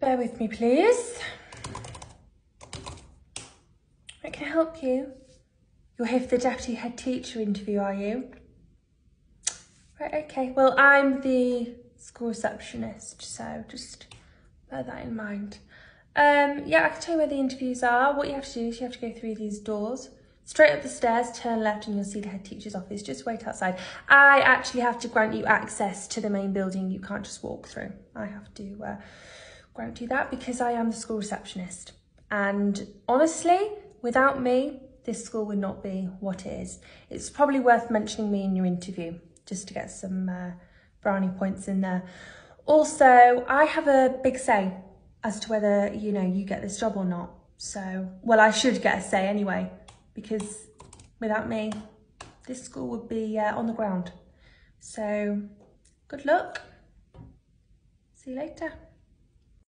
Bear with me, please. Right, can I help you? You're here for the deputy head teacher interview, are you? Right, okay. Well, I'm the school receptionist, so just bear that in mind. Um, yeah, I can tell you where the interviews are. What you have to do is you have to go through these doors, straight up the stairs, turn left and you'll see the head teacher's office. Just wait outside. I actually have to grant you access to the main building. You can't just walk through. I have to uh, grant do that because I am the school receptionist. And honestly, without me, this school would not be what it is. It's probably worth mentioning me in your interview just to get some uh, brownie points in there. Also, I have a big say as to whether, you know, you get this job or not. So, well, I should get a say anyway, because without me, this school would be uh, on the ground. So, good luck. See you later.